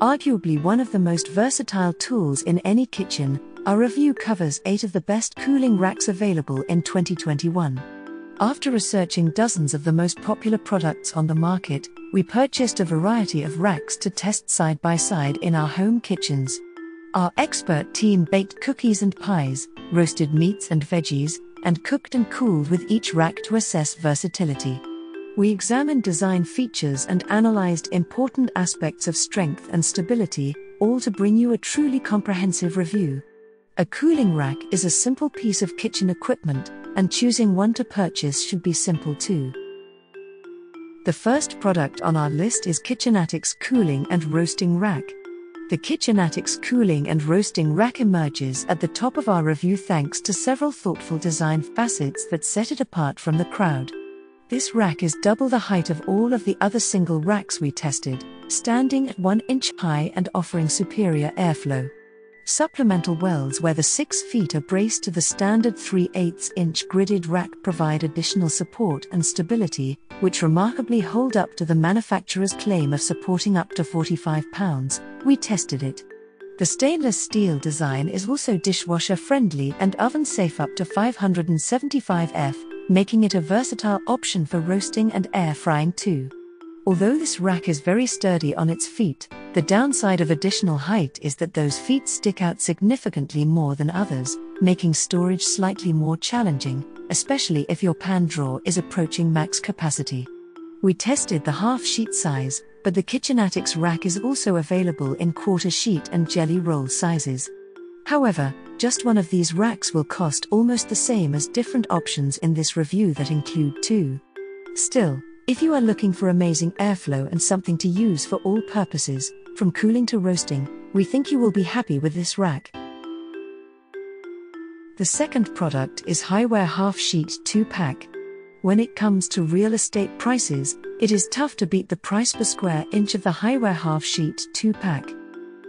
Arguably one of the most versatile tools in any kitchen, our review covers 8 of the best cooling racks available in 2021. After researching dozens of the most popular products on the market, we purchased a variety of racks to test side by side in our home kitchens. Our expert team baked cookies and pies, roasted meats and veggies, and cooked and cooled with each rack to assess versatility. We examined design features and analyzed important aspects of strength and stability, all to bring you a truly comprehensive review. A cooling rack is a simple piece of kitchen equipment, and choosing one to purchase should be simple too. The first product on our list is KitchenAtics Cooling and Roasting Rack. The KitchenAtics Cooling and Roasting Rack emerges at the top of our review thanks to several thoughtful design facets that set it apart from the crowd. This rack is double the height of all of the other single racks we tested, standing at 1 inch high and offering superior airflow. Supplemental wells where the 6 feet are braced to the standard 3 8 inch gridded rack provide additional support and stability, which remarkably hold up to the manufacturer's claim of supporting up to 45 pounds. We tested it. The stainless steel design is also dishwasher friendly and oven safe up to 575 F, making it a versatile option for roasting and air frying too. Although this rack is very sturdy on its feet, the downside of additional height is that those feet stick out significantly more than others, making storage slightly more challenging, especially if your pan drawer is approaching max capacity. We tested the half sheet size, but the KitchenAtics rack is also available in quarter sheet and jelly roll sizes. However, just one of these racks will cost almost the same as different options in this review that include two. Still, if you are looking for amazing airflow and something to use for all purposes, from cooling to roasting, we think you will be happy with this rack. The second product is Hiware Half Sheet 2 Pack. When it comes to real estate prices, it is tough to beat the price per square inch of the Hiware Half Sheet 2 Pack.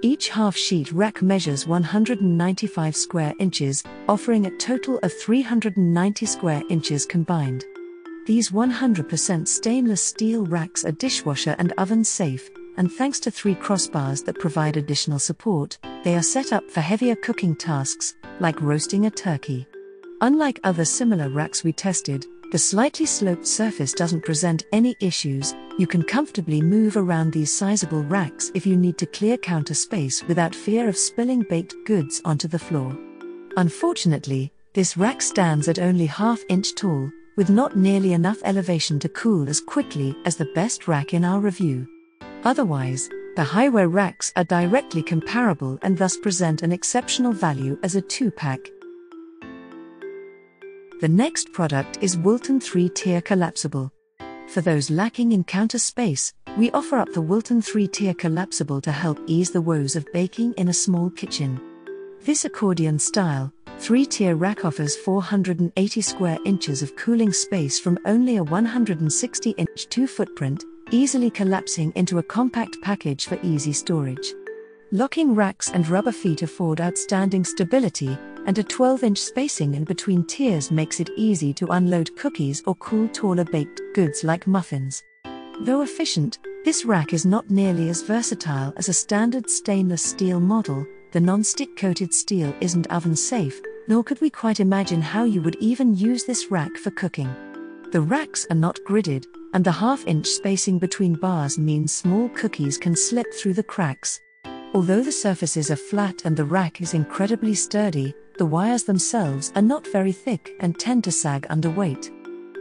Each half sheet rack measures 195 square inches, offering a total of 390 square inches combined. These 100% stainless steel racks are dishwasher and oven safe, and thanks to three crossbars that provide additional support, they are set up for heavier cooking tasks, like roasting a turkey. Unlike other similar racks we tested, the slightly sloped surface doesn't present any issues, you can comfortably move around these sizable racks if you need to clear counter space without fear of spilling baked goods onto the floor. Unfortunately, this rack stands at only half inch tall, with not nearly enough elevation to cool as quickly as the best rack in our review. Otherwise, the Hiware racks are directly comparable and thus present an exceptional value as a two pack. The next product is Wilton 3 tier collapsible. For those lacking in counter space, we offer up the Wilton 3 tier collapsible to help ease the woes of baking in a small kitchen. This accordion style, 3 tier rack offers 480 square inches of cooling space from only a 160 inch 2 footprint easily collapsing into a compact package for easy storage. Locking racks and rubber feet afford outstanding stability, and a 12 inch spacing in between tiers makes it easy to unload cookies or cool taller baked goods like muffins. Though efficient, this rack is not nearly as versatile as a standard stainless steel model, the non stick coated steel isn't oven safe, nor could we quite imagine how you would even use this rack for cooking. The racks are not gridded, and the half inch spacing between bars means small cookies can slip through the cracks. Although the surfaces are flat and the rack is incredibly sturdy, the wires themselves are not very thick and tend to sag under weight.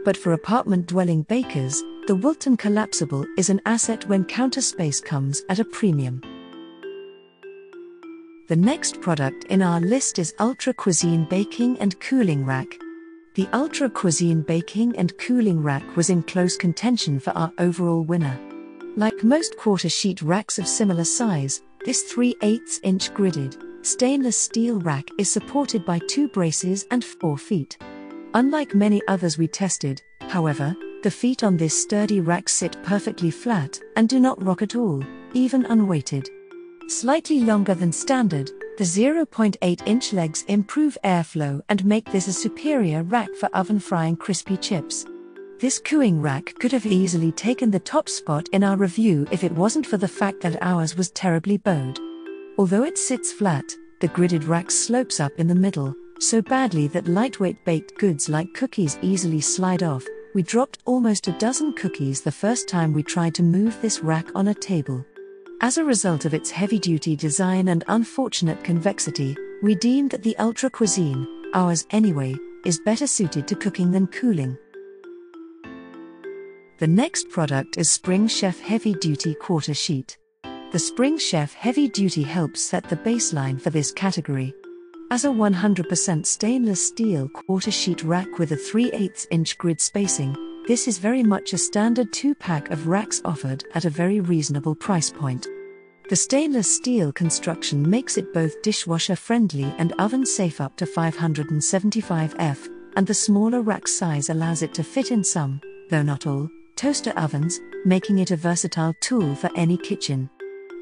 But for apartment dwelling bakers, the Wilton Collapsible is an asset when counter space comes at a premium. The next product in our list is Ultra Cuisine Baking and Cooling Rack. The Ultra Cuisine baking and cooling rack was in close contention for our overall winner. Like most quarter sheet racks of similar size, this 3 8 inch gridded, stainless steel rack is supported by two braces and four feet. Unlike many others we tested, however, the feet on this sturdy rack sit perfectly flat and do not rock at all, even unweighted. Slightly longer than standard, the 0.8 inch legs improve airflow and make this a superior rack for oven frying crispy chips. This cooing rack could have easily taken the top spot in our review if it wasn't for the fact that ours was terribly bowed. Although it sits flat, the gridded rack slopes up in the middle, so badly that lightweight baked goods like cookies easily slide off. We dropped almost a dozen cookies the first time we tried to move this rack on a table. As a result of its heavy duty design and unfortunate convexity, we deemed that the Ultra Cuisine, ours anyway, is better suited to cooking than cooling. The next product is Spring Chef Heavy Duty Quarter Sheet. The Spring Chef Heavy Duty helps set the baseline for this category. As a 100% stainless steel quarter sheet rack with a 3 8 inch grid spacing, this is very much a standard two pack of racks offered at a very reasonable price point. The stainless steel construction makes it both dishwasher friendly and oven safe up to 575 F, and the smaller rack size allows it to fit in some, though not all, toaster ovens, making it a versatile tool for any kitchen.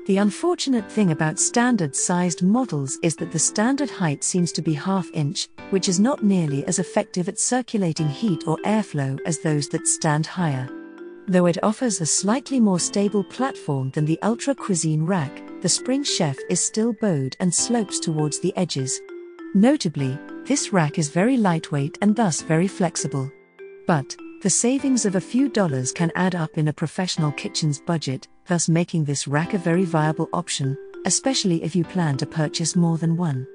The unfortunate thing about standard sized models is that the standard height seems to be half inch, which is not nearly as effective at circulating heat or airflow as those that stand higher. Though it offers a slightly more stable platform than the Ultra Cuisine rack, the Spring Chef is still bowed and slopes towards the edges. Notably, this rack is very lightweight and thus very flexible. But, the savings of a few dollars can add up in a professional kitchen's budget, thus making this rack a very viable option, especially if you plan to purchase more than one.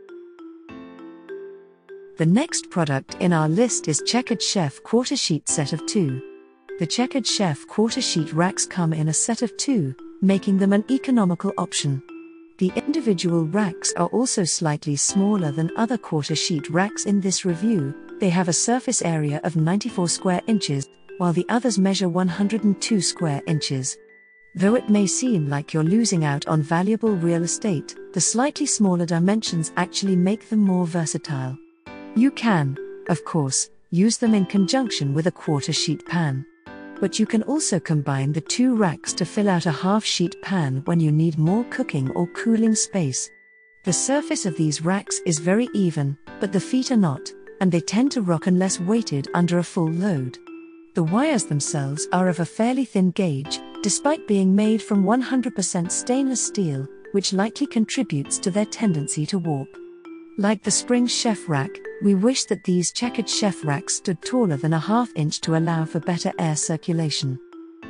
The next product in our list is Checkered Chef Quarter Sheet Set of 2. The Checkered Chef Quarter Sheet racks come in a set of two, making them an economical option. The individual racks are also slightly smaller than other quarter sheet racks in this review, they have a surface area of 94 square inches, while the others measure 102 square inches. Though it may seem like you're losing out on valuable real estate, the slightly smaller dimensions actually make them more versatile. You can, of course, use them in conjunction with a quarter sheet pan. But you can also combine the two racks to fill out a half sheet pan when you need more cooking or cooling space. The surface of these racks is very even, but the feet are not and they tend to rock unless weighted under a full load. The wires themselves are of a fairly thin gauge, despite being made from 100% stainless steel, which likely contributes to their tendency to warp. Like the spring chef rack, we wish that these checkered chef racks stood taller than a half inch to allow for better air circulation.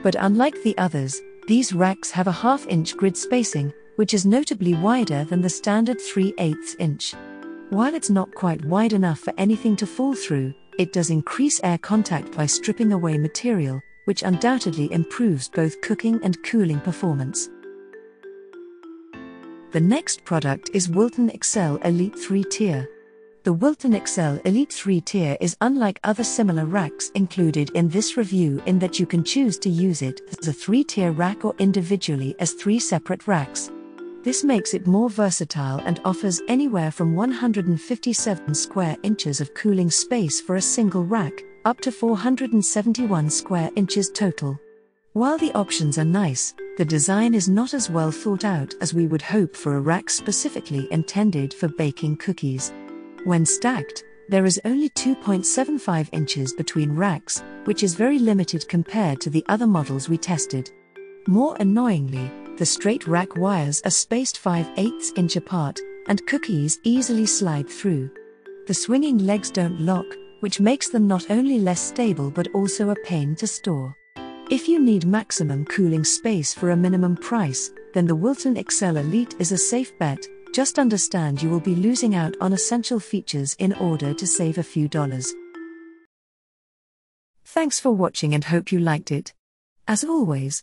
But unlike the others, these racks have a half inch grid spacing, which is notably wider than the standard 3 8 inch. While it's not quite wide enough for anything to fall through, it does increase air contact by stripping away material, which undoubtedly improves both cooking and cooling performance. The next product is Wilton Excelle Elite 3 tier. The Wilton Excelle Elite 3 tier is unlike other similar racks included in this review in that you can choose to use it as a three tier rack or individually as three separate racks. This makes it more versatile and offers anywhere from 157 square inches of cooling space for a single rack, up to 471 square inches total. While the options are nice, the design is not as well thought out as we would hope for a rack specifically intended for baking cookies. When stacked, there is only 2.75 inches between racks, which is very limited compared to the other models we tested. More annoyingly, the straight rack wires are spaced 5 8 inch apart, and cookies easily slide through. The swinging legs don't lock, which makes them not only less stable but also a pain to store. If you need maximum cooling space for a minimum price, then the Wilton Excelle Elite is a safe bet. Just understand you will be losing out on essential features in order to save a few dollars. Thanks for watching and hope you liked it. As always,